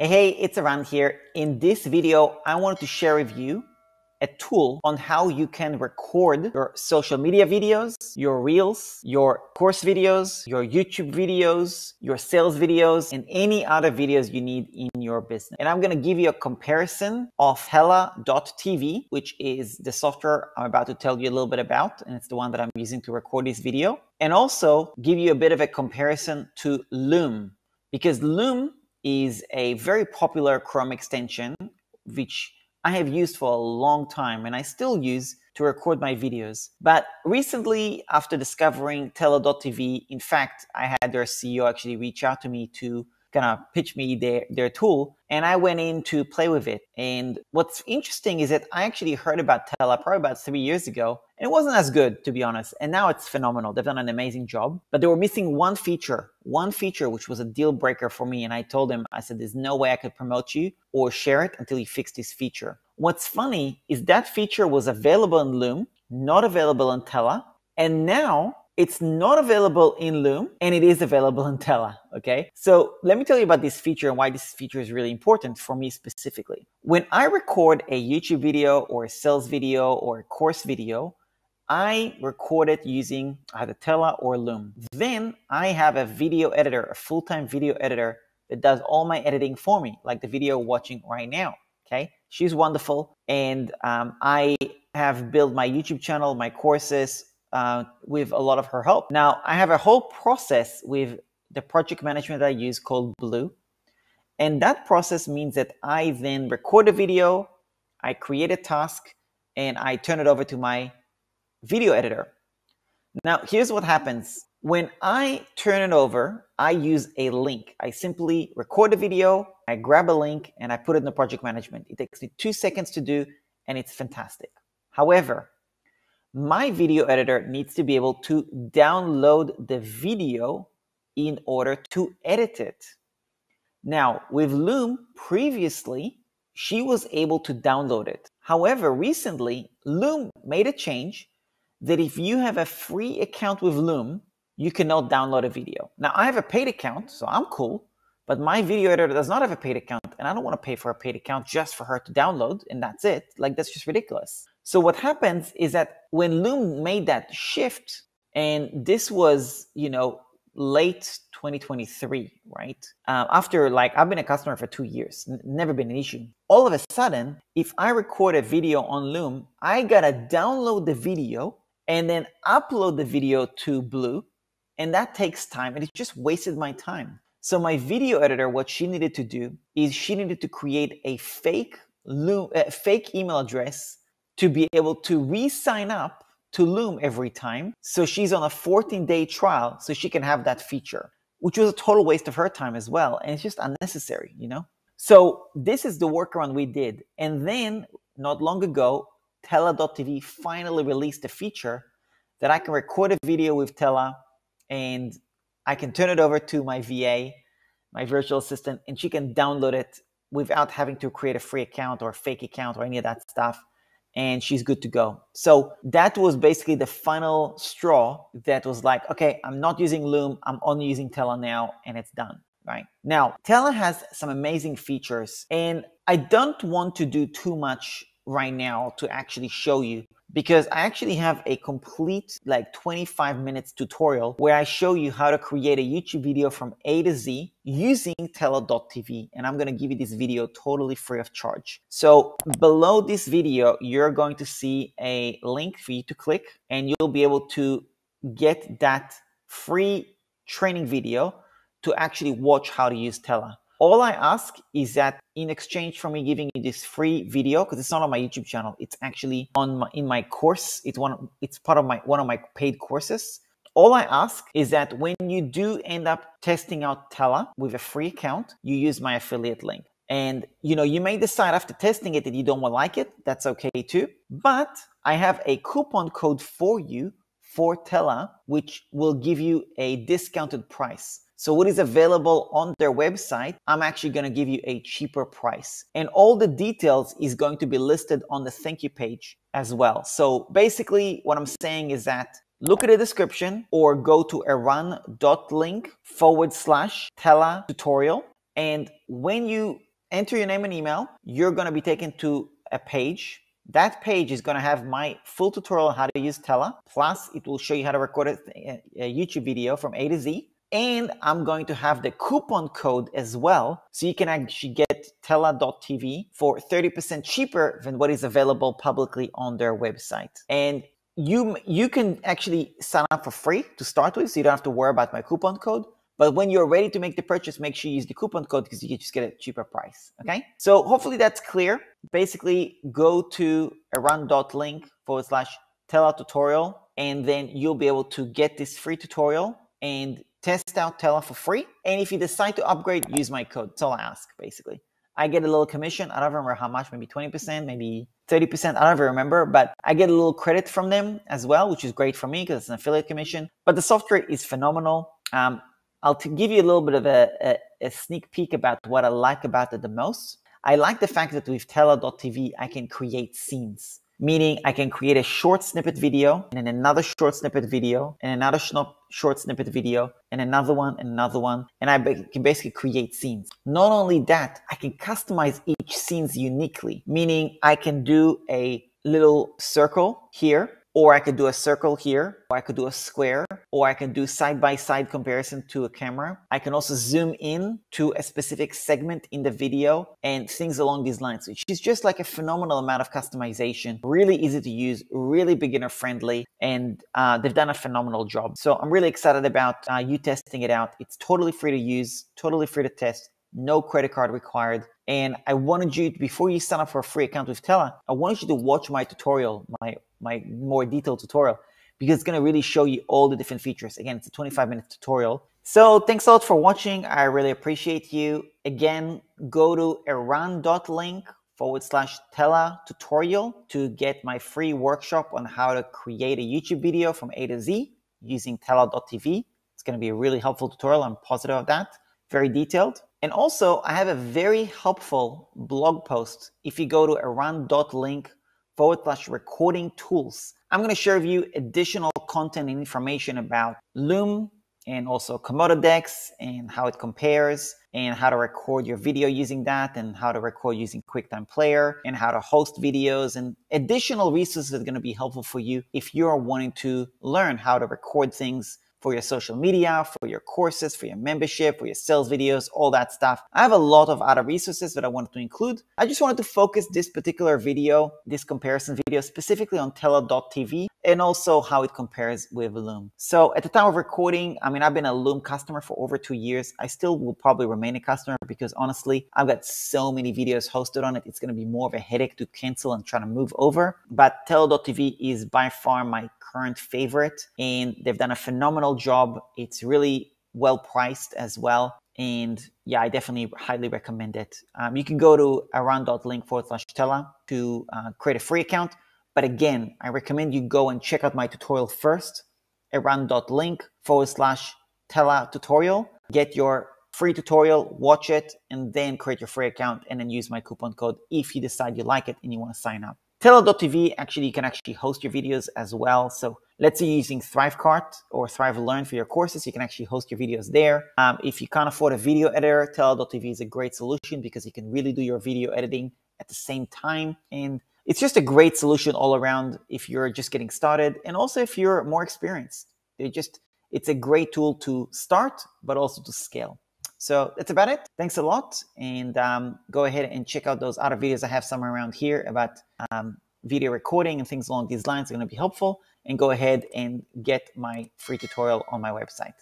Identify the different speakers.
Speaker 1: Hey, hey, it's Eran here. In this video, I wanted to share with you a tool on how you can record your social media videos, your reels, your course videos, your YouTube videos, your sales videos, and any other videos you need in your business. And I'm going to give you a comparison of Tella.tv, which is the software I'm about to tell you a little bit about. And it's the one that I'm using to record this video. And also give you a bit of a comparison to Loom because Loom is a very popular Chrome extension, which I have used for a long time and I still use to record my videos. But recently, after discovering Tella.tv, in fact, I had their CEO actually reach out to me to kind of pitch me their, their tool and I went in to play with it. And what's interesting is that I actually heard about Tella probably about three years ago and it wasn't as good to be honest. And now it's phenomenal. They've done an amazing job, but they were missing one feature, one feature, which was a deal breaker for me. And I told them, I said, there's no way I could promote you or share it until you fix this feature. What's funny is that feature was available in Loom, not available in Tella. And now it's not available in Loom and it is available in Tella. Okay. So let me tell you about this feature and why this feature is really important for me specifically. When I record a YouTube video or a sales video or a course video, I record it using either Tella or Loom. Then I have a video editor, a full-time video editor that does all my editing for me, like the video watching right now. Okay. She's wonderful. And um, I have built my YouTube channel, my courses, uh, with a lot of her help. Now, I have a whole process with the project management that I use called Blue. And that process means that I then record a video, I create a task, and I turn it over to my video editor. Now, here's what happens. When I turn it over, I use a link. I simply record a video, I grab a link, and I put it in the project management. It takes me two seconds to do, and it's fantastic. However, my video editor needs to be able to download the video in order to edit it. Now, with Loom, previously, she was able to download it. However, recently, Loom made a change that if you have a free account with Loom, you cannot download a video. Now, I have a paid account, so I'm cool, but my video editor does not have a paid account, and I don't want to pay for a paid account just for her to download, and that's it. Like, that's just ridiculous. So what happens is that when Loom made that shift, and this was, you know, late 2023, right? Uh, after like I've been a customer for two years, n- never been an issue. All of a sudden, if I record a video on Loom, I gotta download the video and then upload the video to Blue, and that takes time, and it just wasted my time. So my video editor, what she needed to do is she needed to create a fake Loom, fake email address to be able to re-sign up to Loom every time. So she's on a 14 day trial so she can have that feature, which was a total waste of her time as well. And it's just unnecessary, you know? So this is the workaround we did. And then not long ago, Tella.tv finally released a feature that I can record a video with Tella and I can turn it over to my VA, my virtual assistant, and she can download it without having to create a free account or fake account or any of that stuff and she's good to go. So that was basically the final straw that was like, okay, I'm not using Loom, I'm only using Tella now, and it's done. Right now, Tella has some amazing features, and I don't want to do too much right now to actually show you because I actually have a complete like 25 minutes tutorial where I show you how to create a YouTube video from A to Z using Tella.tv and I'm going to give you this video totally free of charge. So below this video, you're going to see a link for you to click and you'll be able to get that free training video to actually watch how to use Tella. All I ask is that in exchange for me giving you this free video, because it's not on my YouTube channel, it's actually on my, in my course. It's one, it's part of my one of my paid courses. All I ask is that when you do end up testing out Tella with a free account, you use my affiliate link. And you know, you may decide after testing it that you don't like it. That's okay too. But I have a coupon code for you for Tella, which will give you a discounted price. So what is available on their website, I'm actually going to give you a cheaper price. And all the details is going to be listed on the thank you page as well. So basically what I'm saying is that look at the description or go to eran.link forward slash tella tutorial. And when you enter your name and email. You're going to be taken to a page. That page is going to have my full tutorial on how to use Tella. Plus, it will show you how to record a YouTube video from A to Z. And I'm going to have the coupon code as well. So you can actually get Tella.tv for 30% cheaper than what is available publicly on their website. And you, you can actually sign up for free to start with. So you don't have to worry about my coupon code. But when you're ready to make the purchase, make sure you use the coupon code because you can just get a cheaper price. Okay. So hopefully that's clear. Basically, go to eran.link forward slash Tella tutorial, and then you'll be able to get this free tutorial and test out Tella for free. And if you decide to upgrade, use my code. That's all I ask, basically. I get a little commission. I don't remember how much, maybe 20%, maybe 30%. I don't even remember, but I get a little credit from them as well, which is great for me because it's an affiliate commission. But the software is phenomenal. Um, I'll give you a little bit of a, a, a, sneak peek about what I like about it the most. I like the fact that with Tella.tv, I can create scenes, meaning I can create a short snippet video and then another short snippet video and another short snippet video and another one and another one. And I can basically create scenes. Not only that, I can customize each scenes uniquely, meaning I can do a little circle here or I could do a circle here, or I could do a square, or I can do side by side comparison to a camera. I can also zoom in to a specific segment in the video and things along these lines, which is just like a phenomenal amount of customization. Really easy to use, really beginner friendly, and uh, they've done a phenomenal job. So I'm really excited about uh, you testing it out. It's totally free to use, totally free to test no credit card required. And I wanted you, to, before you sign up for a free account with Tella, I wanted you to watch my tutorial, my, my more detailed tutorial, because it's going to really show you all the different features. Again, it's a 25 minute tutorial. So thanks a lot for watching. I really appreciate you. Again, go to eran.link forward slash Tella tutorial to get my free workshop on how to create a YouTube video from A to Z using Tella.tv. It's going to be a really helpful tutorial. I'm positive of that. Very detailed. And also, I have a very helpful blog post. If you go to eran.link forward slash recording tools, I'm going to share with you additional content and information about Loom and also Komodo Decks and how it compares and how to record your video using that and how to record using QuickTime Player and how to host videos and additional resources that are going to be helpful for you if you're wanting to learn how to record things for your social media, for your courses, for your membership, for your sales videos, all that stuff. I have a lot of other resources that I wanted to include. I just wanted to focus this particular video, this comparison video, specifically on Tella.tv and also how it compares with Loom. So at the time of recording, I mean, I've been a Loom customer for over two years. I still will probably remain a customer because honestly, I've got so many videos hosted on it. It's going to be more of a headache to cancel and try to move over. But Tella.tv is by far my current favorite, and they've done a phenomenal job. It's really well priced as well. And yeah, I definitely highly recommend it. Um, you can go to eran.link forward slash Tella to uh, create a free account. But again, I recommend you go and check out my tutorial first, eran.link forward slash Tella tutorial. Get your free tutorial, watch it, and then create your free account and then use my coupon code if you decide you like it and you want to sign up. Tella.tv, actually, you can actually host your videos as well. So let's say you're using ThriveCart or Thrive Learn for your courses, you can actually host your videos there. Um, if you can't afford a video editor, Tella.tv is a great solution because you can really do your video editing at the same time. And it's just a great solution all around if you're just getting started and also if you're more experienced. They just, it's a great tool to start, but also to scale. So that's about it. Thanks a lot. And um, go ahead and check out those other videos I have somewhere around here about um, video recording and things along these lines are going to be helpful. And go ahead and get my free tutorial on my website.